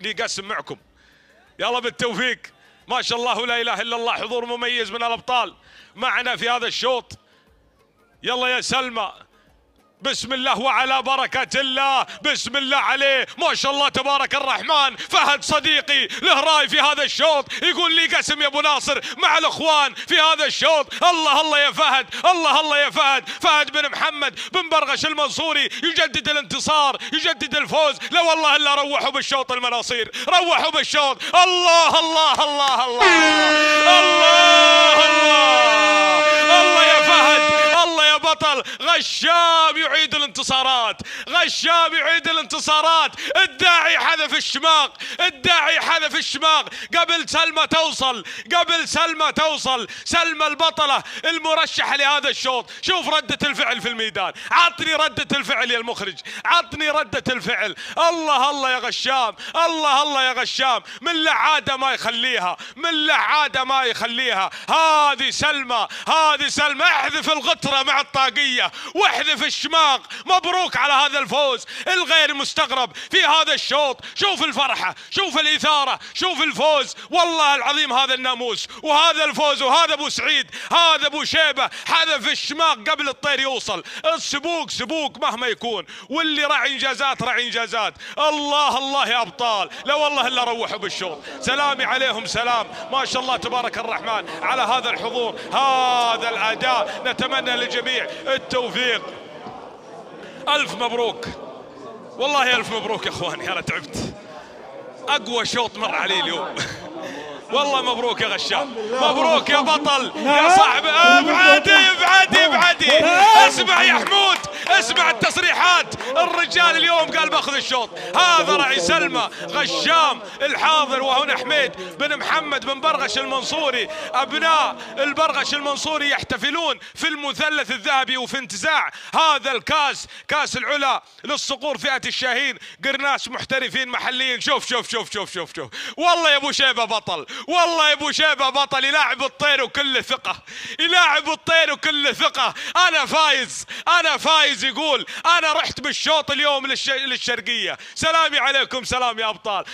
لي قسم معكم. يلا بالتوفيق. ما شاء الله لا إله إلا الله حضور مميز من الأبطال. معنا في هذا الشوط. يلا يا سلمى. بسم الله وعلى بركة الله. بسم الله عليه. ما شاء الله تبارك الرحمن. فهد صديقي له رأي في هذا الشوط. يقول لي قسم يا أبو ناصر مع الإخوان في هذا الشوط. الله الله يا فهد الله الله يا فهد. فهد بن محمد بن برغش المنصوري يجدد الانتصار يجدد الفوز. لا والله إلا روحوا بالشوط المناصير. روحوا بالشوط. الله الله الله الله. الله يا بطل غشام يعيد الانتصارات. غشام يعيد الانتصارات. الداعي حذف الشماغ. الداعي حذف الشماغ. قبل سلمى توصل. قبل سلمى توصل. سلمى البطلة المرشحة لهذا الشوط. شوف ردة الفعل في الميدان. عطني ردة الفعل يا المخرج. عطني ردة الفعل. الله الله يا غشام. الله الله يا غشام. من لعادة ما يخليها. من لعادة ما يخليها. هذه سلمى. هذه سلمى. احذف الغترة مع الطاقية. واحذف الشماغ. مبروك على هذا الفوز. الغير مستغرب في هذا الشوط. شوف الفرحة. شوف الإثارة. شوف الفوز. والله العظيم هذا الناموس. وهذا الفوز. وهذا أبو سعيد. هذا أبو شيبة. حذف الشماغ قبل الطير يوصل. السبوق سبوق مهما يكون. واللي راعي إنجازات راعي إنجازات. الله الله يا أبطال. لا والله إلا روحوا بالشوط. سلامي عليهم. سلام. ما شاء الله تبارك الرحمن على هذا الحضور. هذا الأداء. نتمنى للجميع التوفيق. ألف مبروك. والله ألف مبروك يا إخواني أنا تعبت. أقوى شوط مر علي اليوم. والله مبروك يا غشام. مبروك يا بطل. يا صاحب ابعدي ابعدي ابعدي اسمع يا حمود اسمع التصريحات. الرجال اليوم قال الشوط. هذا راعي سلمى غشام الحاضر وهنا حميد بن محمد بن برغش المنصوري. أبناء البرغش المنصوري يحتفلون في المثلث الذهبي وفي انتزاع هذا الكاس كاس العلا للصقور فئة الشاهين. قرناس محترفين محليين. شوف شوف شوف شوف شوف شوف. والله يا أبو شيبة بطل والله يا أبو شيبة بطل. يلاعب الطير وكل ثقة يلاعب الطير وكل ثقة. أنا فايز أنا فايز يقول أنا رحت بالشوط اليوم للش... للشرقيه سلامي عليكم سلام يا أبطال.